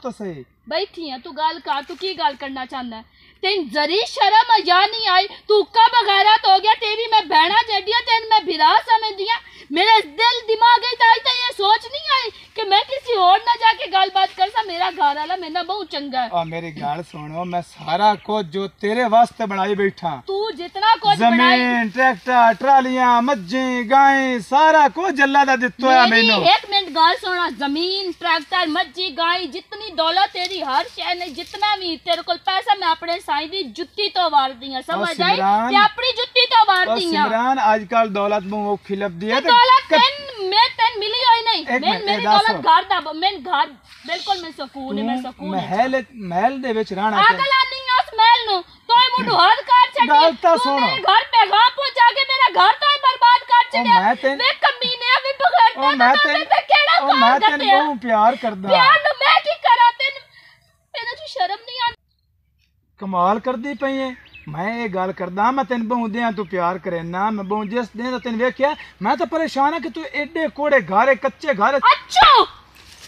ਬੈਠੀ ਆ ਤੂੰ ਗੱਲ ਕਰ ਤੂੰ ਕੀ ਗੱਲ ਕਰਨਾ ਚਾਹੁੰਦਾ? ਹੈ? तेन जरी शर्म अजा नहीं आई तू कब तो हो गया, तेरी मैं बहना जडिया तेन मैं बिरा समझदिया मेरे दिल दिमाग आज तक ये सोच नहीं आई कि मैं किसी और ना जाके गलबात कर सा मेरा घर ਰਹਿੰਦਾ ਬਹੁਤ ਚੰਗਾ ਆ ਮੇਰੀ ਗੱਲ ਸੁਣੋ ਮੈਂ ਸਾਰਾ ਕੁਝ ਜੋ ਤੇਰੇ ਵਾਸਤੇ ਬਣਾਈ ਬੈਠਾ ਤੂੰ ਜਿੰਨਾ ਕੁਝ ਬਣਾਈ ਜ਼ਮੀਨ ਟਰੈਕਟਰ ਟਰਾਲੀਆਂ ਮੱਝੀ ਗਾਂ ਸਾਰਾ ਕੁਝ ਅੱਲਾ ਦਾ ਦਿੱਤਾ ਹੈ ਮੈਨੂੰ ਇੱਕ ਮਿੰਟ ਗੱਲ ਸੁਣਾ ਜ਼ਮੀਨ ਟਰੈਕਟਰ ਮੱਝੀ ਗਾਂ ਜਿੰਨੀ ਦੌਲਤ ਤੇਰੀ ਹਰ ਸ਼ੈ ਨੇ ਜਿੰਨਾ ਵੀ ਤੇਰੇ ਕੋਲ ਪੈਸਾ ਮੈਂ ਆਪਣੇ ਸਾਈਂ ਦੀ ਜੁੱਤੀ ਤੋਂ ਵਾਰਦੀ ਆ ਸਮਝ ਆਈ ਤੇ ਆਪਣੀ ਜੁੱਤੀ ਤੋਂ ਵਾਰਦੀ ਆ ਸਿਮਰਾਨ ਅੱਜ ਕੱਲ ਦੌਲਤ ਨੂੰ ਉਹ ਖਿਲਬ ਦੀ ਹੈ ਤੇ ਦੌਲਤ ਮੈਂ ਤੈਨ ਮਿਲੀ ਹੋਈ ਨਹੀਂ ਮੈਂ ਮੇਰੀ ਦੌਲਤ ਘਰ ਦਾ ਮੈਂ ਘਰ ਬਿਲਕੁਲ ਮੈਂ ਸਕੂਨ ਹੈ ਮੈਂ ਸਕੂਨ ਮਹਿਲ ਮਹਿਲ ਦੇ ਵਿੱਚ ਰਹਿਣਾ ਅਗਲਾ ਨਹੀਂ ਉਸ ਮਹਿਲ ਨੂੰ ਤੋਏ ਮੁੱਢ ਹੱਦ ਕਰ ਛੱਡੀ ਗੱਲ ਤਾਂ ਸੁਣ ਘਰ ਪੈਗਾਮ ਪਹੁੰਚਾ ਕੇ ਮੇਰਾ ਘਰ ਤਾਂ ਬਰਬਾਦ ਕਰ ਛੱਡਿਆ ਮੈਂ ਤੈਨੂੰ ਵੇ ਕਮੀਨੇ ਵੀ ਬਗੜਦਾ ਮੈਂ ਤੈਨੂੰ ਕਿਹੜਾ ਕੰਮ ਮੈਂ ਤੈਨੂੰ ਬਹੁਤ ਪਿਆਰ ਕਰਦਾ ਪਿਆਰ ਨੂੰ ਮੈਂ ਕੀ ਕਰਾਂ ਤੈਨੂੰ ਤੈਨੂੰ ਜੀ ਸ਼ਰਮ ਨਹੀਂ ਆਉਂਦੀ ਕਮਾਲ ਕਰਦੀ ਪਈ ਐ ਮੈਂ ਇਹ ਗੱਲ ਕਰਦਾ ਮੈਂ ਤੈਨੂੰ ਬਹੁੰਦਿਆਂ ਤੂੰ ਪਿਆਰ ਕਰੇਨਾ ਮੈਂ ਬਹੁ ਜਿਸ ਦਿਨ ਤੈਨੂੰ ਵੇਖਿਆ ਮੈਂ ਤਾਂ ਪਰੇਸ਼ਾਨ ਆ ਕਿ ਤੂੰ ਐਡੇ ਕੋੜੇ ਘਾਰੇ ਕੱਚੇ ਘਾਰੇ ਅੱਛਾ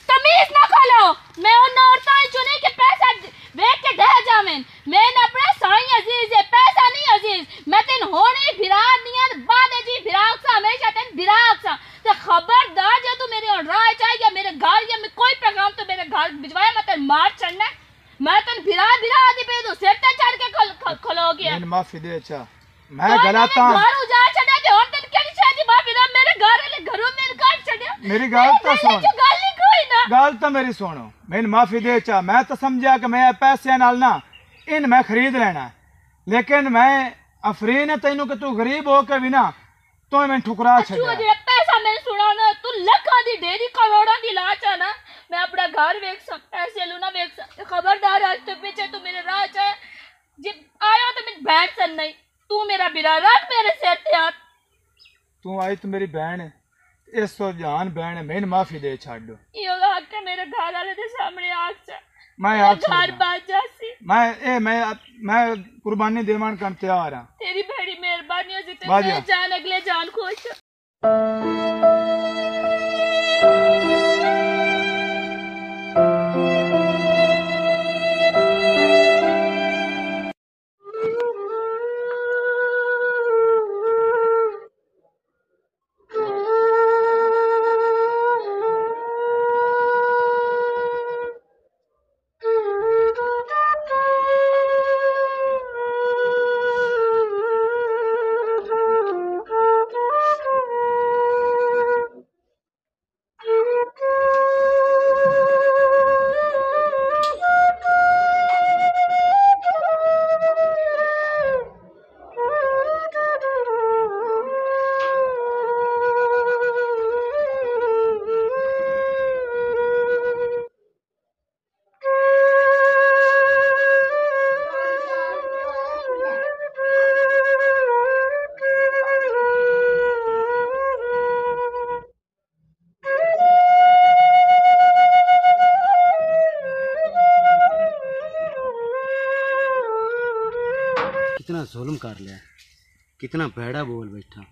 ਤਮੀਜ਼ ਨਾ जाओ। मैं उन औरतों चुनी के पैसा वेख के डह जावेन मैं। न अपने साई अज़ीज़ है पैसा नहीं अज़ीज़। मैं तेन होने फिरा नियत बाद जी फिरा सा हमेशा तेन फिरा सा। ते खबरदार जो तू मेरे और राह चाहिए या मेरे घर या मैं कोई पैगाम तो मेरे घर भिजवाया मैं तेन मार चढ़ना। मैं तेन फिरा फिरा आदि पे तो सिर ते चढ़ के खलो गया मैंने माफ़ी दे अच्छा। मैं तो गलत हूँ। घर उजाड़ छड़ा के और तेन क्या की भाभी दा मेरे घर ले घरों में काट छड़े मेरी गाल तो सुन। गाल नहीं कोई ना। गाल तो मेरी सुनो। मैंने माफ़ी दे चा। मैं तो समझा कि मैं पैसे नाल ना इन मैं खरीद लेना लेकिन मैं अफरीन है तेनू कि तू गरीब हो के भी ना तो मैं ठुकरा अच्छा, छड़े जेड़ा पैसा मैं सुना ना तू लखा दी ढेरी करोड़ों दी लाच है ना। मैं अपना घर बेच सकता है सेलूना बेच सकता खबरदार आज तो पीछे तू मेरे राह चाहे जब आया तो मैं बैठ सन नहीं। तू मेरा बिरा रख मेरे सिर पे हाथ ਤੂੰ ਆਈ ਤੂੰ ਮੇਰੀ ਭੈਣ ਹੈ ਇਸ ਤੋਂ ਜਾਨ ਭੈਣ ਹੈ ਮੈਨੂੰ ਮਾਫੀ ਦੇ ਛੱਡ। ਇਹ ਹੱਕ ਹੈ ਮੇਰੇ ਘਰ ਵਾਲੇ ਦੇ ਸਾਹਮਣੇ ਆ ਚ। ਮੈਂ ਘਰ ਬਾਜਾ ਸੀ। ਮੈਂ ਇਹ ਮੈਂ ਮੈਂ ਕੁਰਬਾਨੀ ਦੇਵਾਂ ਕਰਨ ਤਿਆਰ ਹਾਂ। ਤੇਰੀ ਬੜੀ ਮਿਹਰਬਾਨੀ ਹੋ ਜੀ ਤੇ ਬਾਜਾ। ਮੈਂ ਜਾਨ ਅਗਲੇ ਜਾਨ ਖੁਸ਼। जुल्म कर लिया कितना भैड़ा बोल बैठा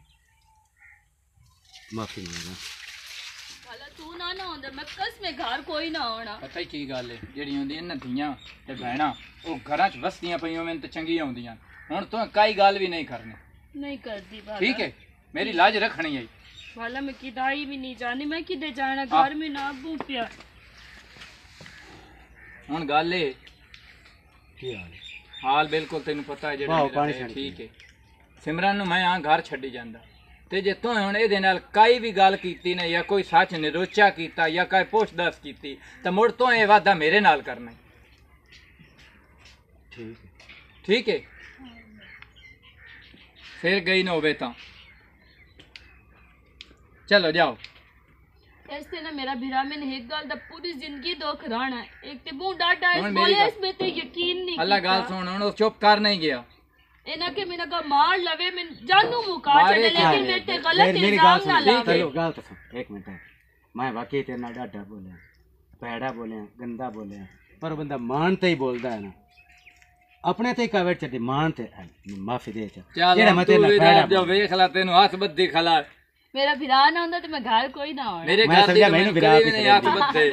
माफी मांगा ਭਲਾ ਤੂੰ ਨਾ ਨਾ ਹੁੰਦਾ ਮੈਂ ਕਸਮੇ ਘਰ ਕੋਈ ਨਾ ਆਉਣਾ ਪਤਾ ਹੀ ਕੀ ਗੱਲ ਏ ਜਿਹੜੀਆਂ ਹੁੰਦੀਆਂ ਨਾ ਧੀਆਂ ਤੇ ਭੈਣਾਂ ਉਹ ਘਰਾਂ 'ਚ ਵਸਦੀਆਂ ਪਈਆਂ ਮੈਨੂੰ ਤਾਂ ਚੰਗੀਆਂ ਹੁੰਦੀਆਂ ਹੁਣ ਤੂੰ ਕਾਈ ਗੱਲ ਵੀ ਨਹੀਂ ਕਰਨੀ ਨਹੀਂ ਕਰਦੀ ਬਾਲਾ ਠੀਕ ਹੈ ਮੇਰੀ ਲਾਜ ਰੱਖਣੀ ਹੈ ਵਾਲਾ ਮੈਂ ਕਿਦਾਈ ਵੀ ਨਹੀਂ ਜਾਣੀ ਮੈਂ ਕਿਦੇ ਜਾਣਾ ਹਾਂ। ਘਰ ਮੇ ਨਾ ਬੂ ਪਿਆ ਹੁਣ ਗੱਲ ਏ ਕੀ ਹਾਲ ਹੈ? ਹਾਲ ਬਿਲਕੁਲ ਤੈਨੂੰ ਪਤਾ ਹੈ ਜਿਹੜਾ ਮੇਰਾ ਠੀਕ ਹੈ। ਸਿਮਰਨ ਨੂੰ ਮੈਂ ਆ ਘਰ ਛੱਡੀ ਜਾਂਦਾ। ਤੇ ਜੇ ਤੂੰ ਹੁਣ ਇਹਦੇ ਨਾਲ ਕਾਈ ਵੀ ਗੱਲ ਕੀਤੀ ਨਾ ਜਾਂ ਕੋਈ ਸੱਚ ਨਿਰੋਚਾ ਕੀਤਾ ਜਾਂ ਕੋਈ ਪੁੱਛ-ਦੱਸ ਕੀਤੀ ਤਾਂ ਮੁੜ ਤੋਂ ਇਹ ਵਾਦਾ ਮੇਰੇ ਨਾਲ ਕਰਨਾ। ਠੀਕ ਠੀਕ ਹੈ? ਫਿਰ ਗਈ ਨਾ ਹੋਵੇ ਤਾਂ। ਚਲੋ ਜਾਓ। ਇਸ ਤੇ ਨਾ ਮੇਰਾ ਵੀਰਾ ਮੈਨੂੰ ਇੱਕ ਗੱਲ ਦਾ ਪੂਰੀ ਜ਼ਿੰਦਗੀ ਦੁੱਖ ਰਾਣਾ ਹੈ ਇੱਕ ਤੇ ਮੂੰਹ ਡਾਡਾ ਇਸ ਹੁਣ ਮੇਰੀ ਬੋਲੇ ਗੱਲ- ਇਸ ਮੇ ਤੇ ਯਕੀਨ ਨਹੀਂ ਅੱਲਾ ਗੱਲ ਸੁਣ ਹੁਣ ਉਹ ਚੁੱਪ ਕਰ ਨਹੀਂ ਗਿਆ ਇਹਨਾਂ ਕੇ ਮੇਰਾ ਕਾ ਮਾਰ ਲਵੇ ਮੈਂ ਜਾਨੂ ਮੁਕਾ ਮਾਰੇ ਛੱਡੇ ਕਿਆ ਲੇਕਿਨ ਹੈ? ਮੇਰੇ ਤੇ मेरी- ਗਲਤ मेरी ਇਲਜ਼ਾਮ गाल ਨਾ सुन ਲਾਵੇ चलो गाल तो सुन एक मिनट मैं वाकई तेरे नाल डाटा बोलिया पैड़ा बोलिया गंदा बोलिया पर बंदा मान ते ही बोलदा है ना अपने ते कवर चढ़ी मान ते माफी दे चा ਚੱਲ जेड़ा ਹੁਣ मैं ਤੂੰ तेरे ਵੀ नाल पैड़ा ਰਹਿ ਜਾ ਵੇਖ ਲੈ ਤੈਨੂੰ ਹੱਥ ਬੱਦੀ ਖਲਾ ਮੇਰਾ ਵਿਰਾਹ ਨਾ ਹੁੰਦਾ ਤੇ ਮੈਂ ਘਰ ਕੋਈ ਨਾ ਆਉਣਾ ਮੇਰੇ ਮੈਂ ਘਰ ਦੀ ਸਮਝਿਆ ਮੈਨੂੰ ਮੈਨੂੰ ਵਿਰਾਹ ਅੱਖ ਰਹਿੰਦੀ। ਬੱਤੇ